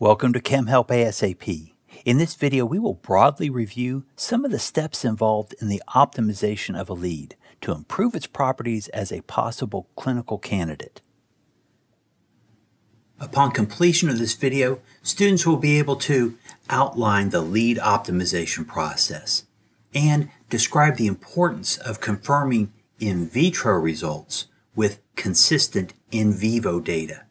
Welcome to ChemHelp ASAP. In this video, we will broadly review some of the steps involved in the optimization of a lead to improve its properties as a possible clinical candidate. Upon completion of this video, students will be able to outline the lead optimization process and describe the importance of confirming in vitro results with consistent in vivo data.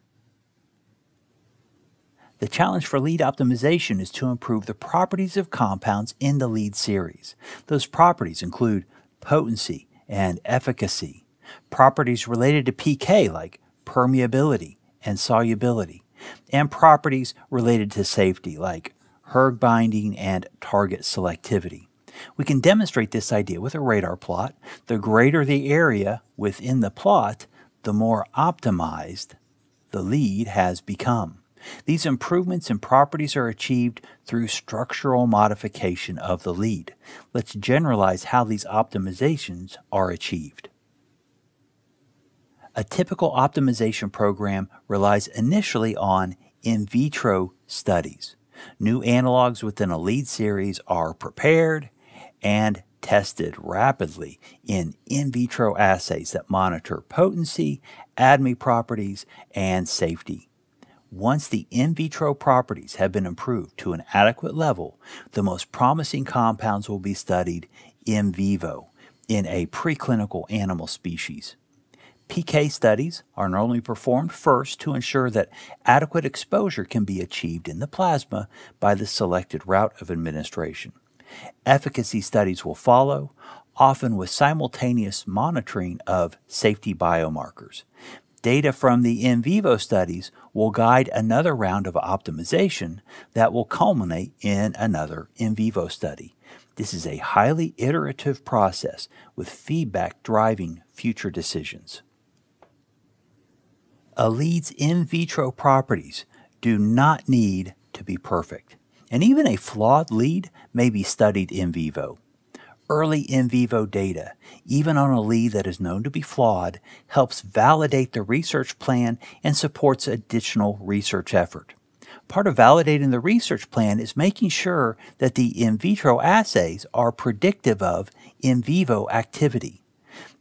The challenge for lead optimization is to improve the properties of compounds in the lead series. Those properties include potency and efficacy, properties related to PK like permeability and solubility, and properties related to safety like hERG binding and target selectivity. We can demonstrate this idea with a radar plot. The greater the area within the plot, the more optimized the lead has become. These improvements in properties are achieved through structural modification of the lead. Let's generalize how these optimizations are achieved. A typical optimization program relies initially on in vitro studies. New analogs within a lead series are prepared and tested rapidly in in vitro assays that monitor potency, ADME properties, and safety. Once the in vitro properties have been improved to an adequate level, the most promising compounds will be studied in vivo in a preclinical animal species. PK studies are normally performed first to ensure that adequate exposure can be achieved in the plasma by the selected route of administration. Efficacy studies will follow, often with simultaneous monitoring of safety biomarkers. Data from the in vivo studies will guide another round of optimization that will culminate in another in vivo study. This is a highly iterative process with feedback driving future decisions. A lead's in vitro properties do not need to be perfect, and even a flawed lead may be studied in vivo. Early in vivo data, even on a lead that is known to be flawed, helps validate the research plan and supports additional research effort. Part of validating the research plan is making sure that the in vitro assays are predictive of in vivo activity.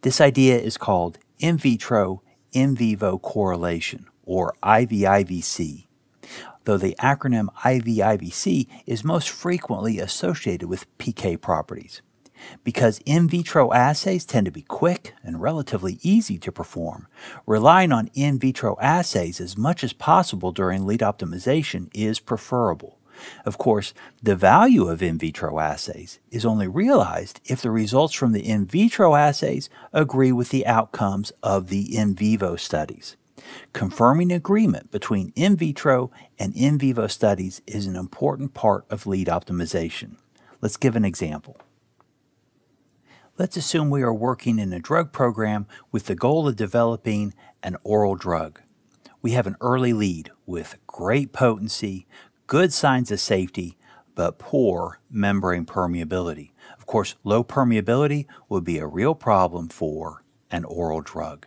This idea is called in vitro in vivo correlation, or IVIVC though the acronym IVIVC is most frequently associated with PK properties. Because in vitro assays tend to be quick and relatively easy to perform, relying on in vitro assays as much as possible during lead optimization is preferable. Of course, the value of in vitro assays is only realized if the results from the in vitro assays agree with the outcomes of the in vivo studies. Confirming agreement between in vitro and in vivo studies is an important part of lead optimization. Let's give an example. Let's assume we are working in a drug program with the goal of developing an oral drug. We have an early lead with great potency, good signs of safety, but poor membrane permeability. Of course, low permeability would be a real problem for an oral drug.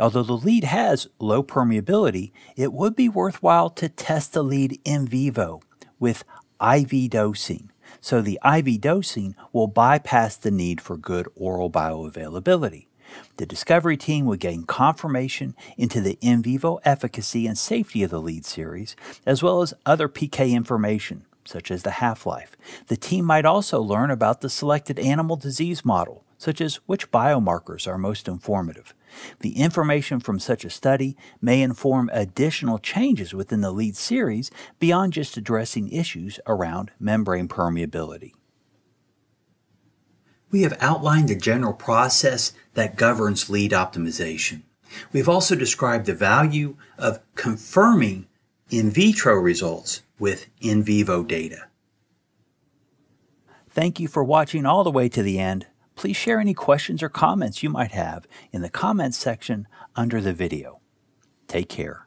Although the lead has low permeability, it would be worthwhile to test the lead in vivo with IV dosing so the IV dosing will bypass the need for good oral bioavailability. The discovery team would gain confirmation into the in vivo efficacy and safety of the lead series, as well as other PK information, such as the half life. The team might also learn about the selected animal disease model, such as which biomarkers are most informative. The information from such a study may inform additional changes within the lead series beyond just addressing issues around membrane permeability. We have outlined the general process that governs lead optimization. We've also described the value of confirming in vitro results with in vivo data. Thank you for watching all the way to the end please share any questions or comments you might have in the comments section under the video. Take care.